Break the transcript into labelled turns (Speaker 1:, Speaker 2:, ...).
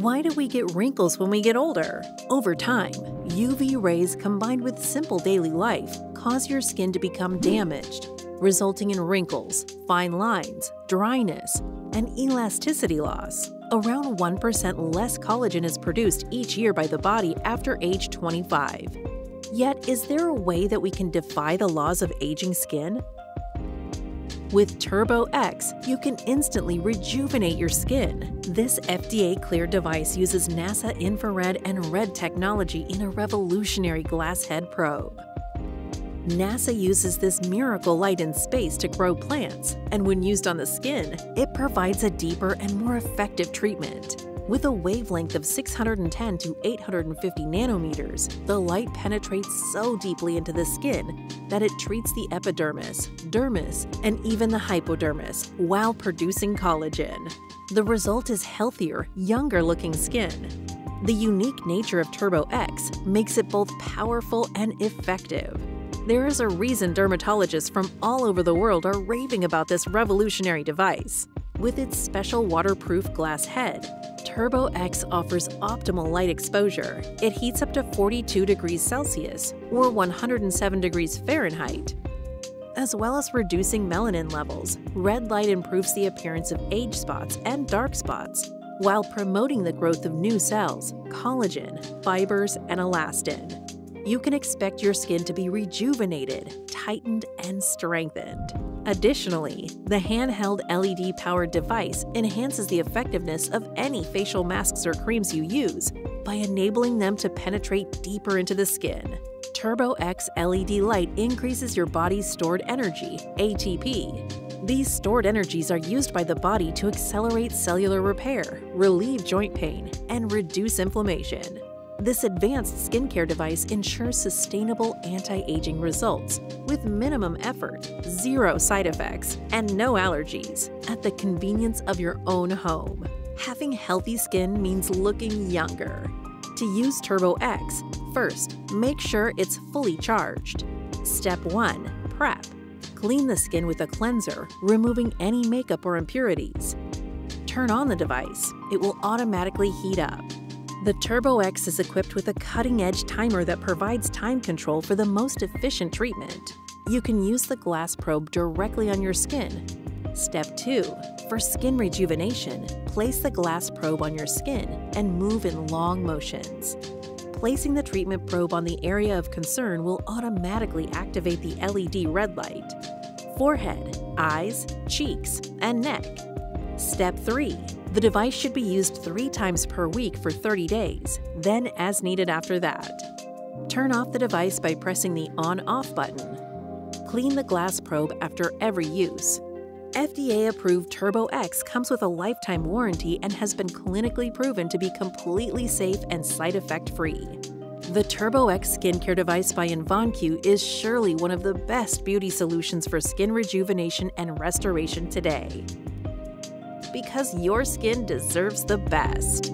Speaker 1: Why do we get wrinkles when we get older? Over time, UV rays combined with simple daily life cause your skin to become damaged, resulting in wrinkles, fine lines, dryness, and elasticity loss. Around 1% less collagen is produced each year by the body after age 25. Yet, is there a way that we can defy the laws of aging skin? With Turbo X, you can instantly rejuvenate your skin. This FDA cleared device uses NASA infrared and red technology in a revolutionary glass head probe. NASA uses this miracle light in space to grow plants, and when used on the skin, it provides a deeper and more effective treatment. With a wavelength of 610 to 850 nanometers, the light penetrates so deeply into the skin that it treats the epidermis, dermis, and even the hypodermis while producing collagen. The result is healthier, younger looking skin. The unique nature of Turbo X makes it both powerful and effective. There is a reason dermatologists from all over the world are raving about this revolutionary device. With its special waterproof glass head, Turbo X offers optimal light exposure. It heats up to 42 degrees Celsius or 107 degrees Fahrenheit. As well as reducing melanin levels, red light improves the appearance of age spots and dark spots, while promoting the growth of new cells, collagen, fibers, and elastin. You can expect your skin to be rejuvenated, tightened, and strengthened. Additionally, the handheld LED powered device enhances the effectiveness of any facial masks or creams you use by enabling them to penetrate deeper into the skin. Turbo X LED light increases your body's stored energy, ATP. These stored energies are used by the body to accelerate cellular repair, relieve joint pain, and reduce inflammation. This advanced skincare device ensures sustainable anti aging results with minimum effort, zero side effects, and no allergies at the convenience of your own home. Having healthy skin means looking younger. To use Turbo X, first, make sure it's fully charged. Step 1 Prep. Clean the skin with a cleanser, removing any makeup or impurities. Turn on the device, it will automatically heat up. The Turbo X is equipped with a cutting-edge timer that provides time control for the most efficient treatment. You can use the glass probe directly on your skin. Step 2. For skin rejuvenation, place the glass probe on your skin and move in long motions. Placing the treatment probe on the area of concern will automatically activate the LED red light. Forehead, eyes, cheeks, and neck. Step 3 the device should be used three times per week for 30 days, then as needed after that. Turn off the device by pressing the on-off button. Clean the glass probe after every use. FDA-approved Turbo X comes with a lifetime warranty and has been clinically proven to be completely safe and side effect free. The Turbo X skincare device by Invanq is surely one of the best beauty solutions for skin rejuvenation and restoration today because your skin deserves the best.